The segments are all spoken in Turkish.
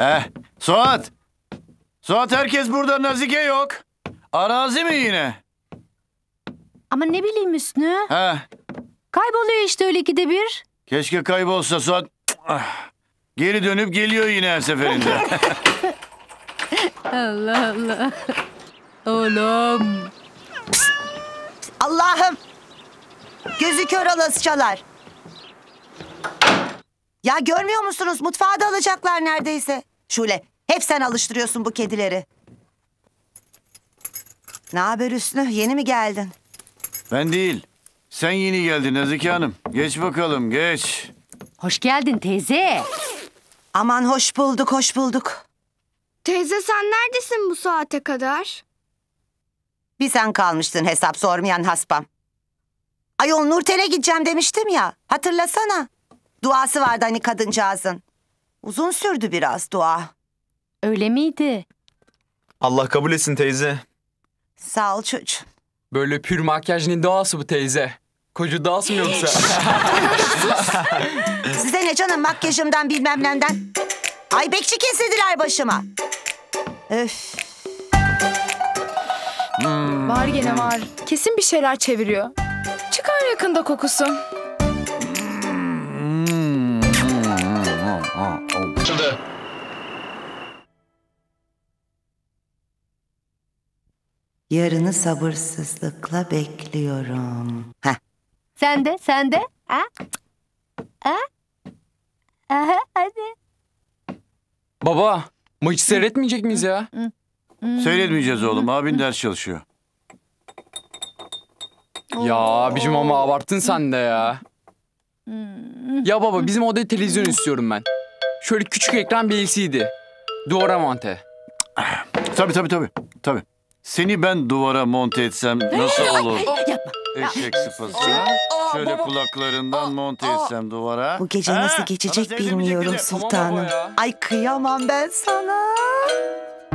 Heh, Suat. Suat herkes burada Nazike yok. Arazi mi yine? Ama ne bileyim Hüsnü. Heh, Kayboluyor işte öyle ikide bir. keşke kaybolsa Suat. Ah, Geri dönüp geliyor yine her seferinde. Allah Allah. Oğlum. Allah'ım. Gözü kör olasıcalar. Ya görmüyor musunuz? Mutfağa da alacaklar neredeyse. Şule, hep sen alıştırıyorsun bu kedileri. Ne haber Hüsnü? Yeni mi geldin? ben değil. Sen yeni geldin Nazike Hanım. Geç bakalım geç. Hoş geldin teyze. Aman hoş bulduk, hoş bulduk. Teyze sen neredesin bu saate kadar? Bir sen kalmıştın hesap sormayan haspam. Ayol Nurten'e gideceğim demiştim ya. Hatırlasana. Duası vardı hani kadıncağızın. Uzun sürdü biraz dua. Öyle miydi? Allah kabul etsin teyze. Sağ ol çocuğum. Böyle pür makyajın doğası bu teyze. Koca doğası mı yoksa? Size ne canım makyajımdan bilmem neden. Ay bekçi kesildiler başıma. Öf. Var gene var. Kesin bir şeyler çeviriyor. Çıkar yakında kokusu. Yarını sabırsızlıkla bekliyorum. Heh. Sen de, sen de. Ha? Ha? Aha, hadi. Baba, maçı seyretmeyecek miyiz ya? Seyretmeyeceğiz oğlum. Abin ders çalışıyor. Ya abicim ama abarttın sen de ya. Ya baba bizim odaya televizyon istiyorum ben. Şöyle küçük ekran bir LCD. Duvara monte. Tabii tabii tabii. Tabii. Seni ben duvara monte etsem nasıl olur? Yapma. Eşek sıpası. Şöyle kulaklarından monte etsem duvara. Bu gece Ha? nasıl Sana geçecek bilmiyorum gece. Tamam sultanım. ya. Ay kıyamam ben sana.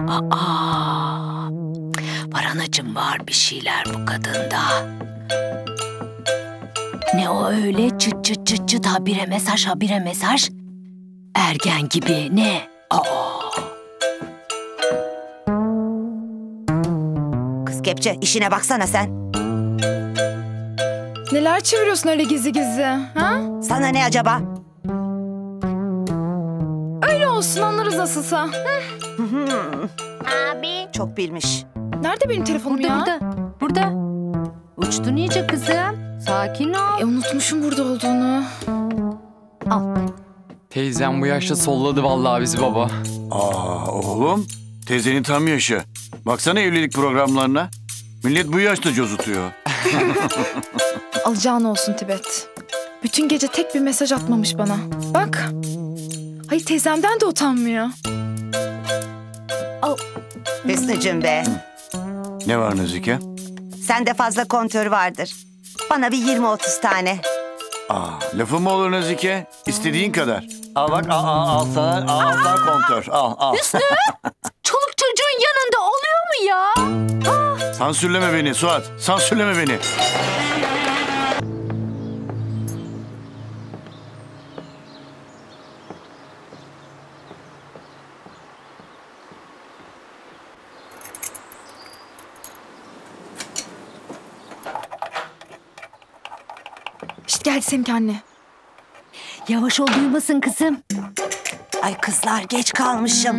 Aa, var anacım var bir şeyler bu kadında. Ne o öyle çıt çıt çıt çıt habire mesaj habire mesaj. Ergen gibi ne? Aa, Kız kepçe işine baksana sen. Neler çeviriyorsun öyle gizli gizli? Ha? Sana ne acaba? Öyle olsun anlarız nasılsa. Çok bilmiş. Nerede benim telefonum burada ya? burada. Burada. Uçtun iyice kızım. Sakin ol. E, unutmuşum burada olduğunu. Teyzem bu yaşta solladı vallahi bizi baba. Aa oğlum. Teyzenin tam yaşı. Baksana evlilik programlarına. Millet bu yaşta cozutuyor. Alacağın olsun Tibet. Bütün gece tek bir mesaj atmamış bana. Bak. Hayır teyzemden de utanmıyor. Hüsnücüm be. Ne var Nazike? Sende fazla kontör vardır. Bana bir 20-30 tane. Aa, lafı mı olur Nazike? İstediğin kadar. Al bak al, al, al sana, al, al sana kontör. Al al. Çoluk çocuğun yanında oluyor mu ya? Sansürleme beni Suat. Sansürleme beni. Şşt geldi seninki anne. Yavaş ol duymasın kızım. Ay kızlar geç kalmışım.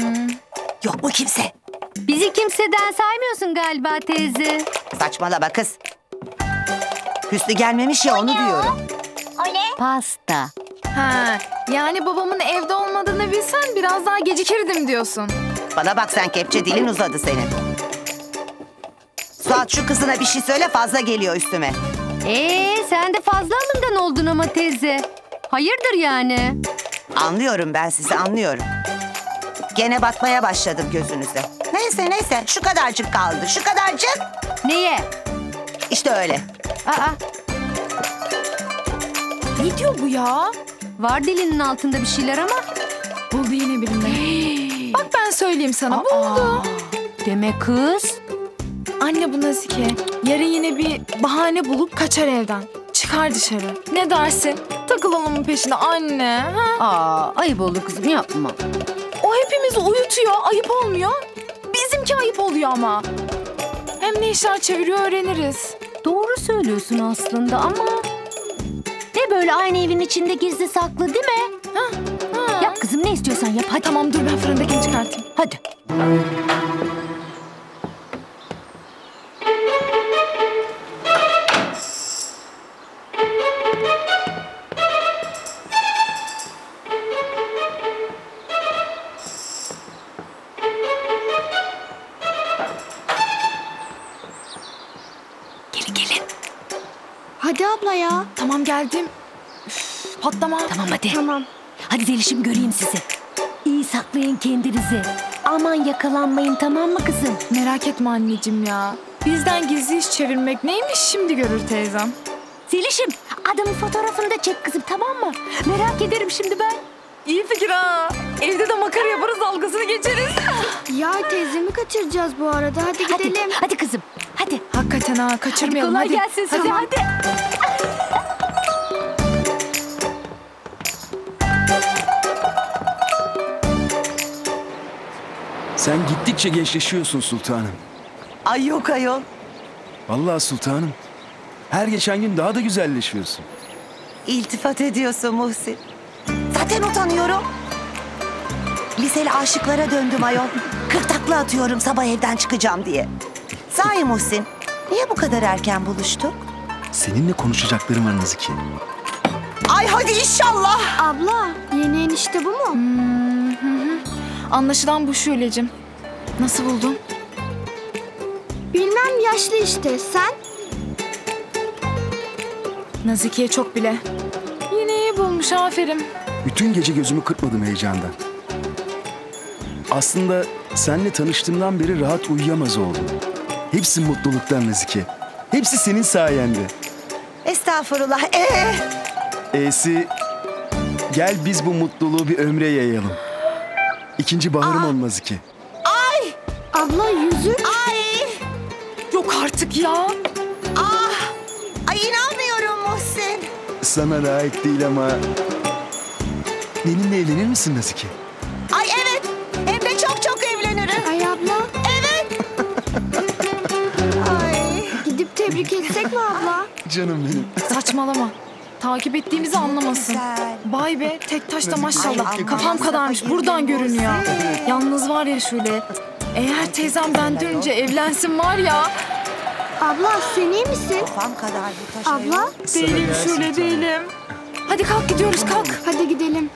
Yok mu kimse? Bizi kimseden saymıyorsun galiba teyze. Saçmalama kız. Hüsnü gelmemiş ya onu diyorum. Pasta. Ha, yani babamın evde olmadığını bilsen biraz daha gecikirdim diyorsun. Bana bak sen kepçe dilin uzadı senin. Suat şu kızına bir şey söyle fazla geliyor üstüme. Ee, sen de fazla alıngan oldun ama teyze. Hayırdır yani? Anlıyorum ben sizi anlıyorum. Gene batmaya başladım gözünüze. Neyse neyse şu kadarcık kaldı şu kadarcık. Neye? İşte öyle. Aa, Ne diyor bu ya? var dilinin altında bir şeyler ama. Buldu yine birini. Bak ben söyleyeyim sana buldu. Deme kız. Anne bu Nazike. Yarın yine bir bahane bulup kaçar evden. Çıkar dışarı. Ne dersin? Takılalım peşine anne? Ha? Aa, ayıp oldu kızım yapma. O hepimizi uyutuyor. Ayıp olmuyor. Bizimki ayıp oluyor ama. Hem ne işler çeviriyor öğreniriz. Doğru söylüyorsun aslında ama... Ne böyle aynı evin içinde gizli saklı değil mi? Ha. Yap kızım ne istiyorsan yap hadi. Tamam dur ben fırındakini çıkartayım. Hadi. Hadi abla ya. Tamam geldim. Üf, patlama. Tamam hadi. Tamam. Hadi Zeliş'im göreyim sizi. İyi saklayın kendinizi. Aman yakalanmayın tamam mı kızım? Merak etme anneciğim ya. Bizden gizli iş çevirmek neymiş şimdi görür teyzem. Zeliş'im adamın fotoğrafını da çek kızım tamam mı? Merak ederim şimdi ben. İyi fikir ha. Evde de makara yaparız dalgasını geçeriz. Ya teyzemi kaçıracağız bu arada. Hadi Hadi, gidelim. hadi kızım. Hadi. Hakikaten ha kaçırmayalım Kolay hadi. gelsin size hadi. Sen gittikçe gençleşiyorsun sultanım. Ay yok ayol. Vallahi sultanım. Her geçen gün daha da güzelleşiyorsun. İltifat ediyorsun Muhsin. Zaten utanıyorum. Liseli aşıklara döndüm ayol. Kırk takla atıyorum sabah evden çıkacağım diye. Sahi Muhsin, niye bu kadar erken buluştuk? Seninle konuşacaklarım var Nazike. Ay hadi inşallah. Abla yeni enişte bu mu? Anlaşılan bu Şule'cim. Nasıl buldun? Bilmem yaşlı işte. Sen? Nazike'ye çok bile. Yine iyi bulmuş aferin. Bütün gece gözümü kırpmadım heyecandan. Aslında seninle tanıştığımdan beri rahat uyuyamaz oldum. Hepsi mutluluktan Nazike. Hepsi senin sayende. Estağfurullah. Ee, E'si gel biz bu mutluluğu bir ömre yayalım. İkinci baharım ol Nazike. Abla yüzük. ay, Yok artık ya. ay inanmıyorum Muhsin. Sana ait değil ama... Benimle evlenir misin Nazike? Canım benim. Saçmalama. Takip ettiğimizi anlamasın. Vay be tek taşta Ay, maşallah. Kafam kadarmış buradan görünüyor. Yalnız var ya şöyle. Eğer teyzem benden önce evlensin var ya. Abla sen iyi misin? Kafam kadar bu taş. Abla Değilim şöyle değilim. Hadi kalk gidiyoruz kalk. hadi gidelim.